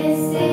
This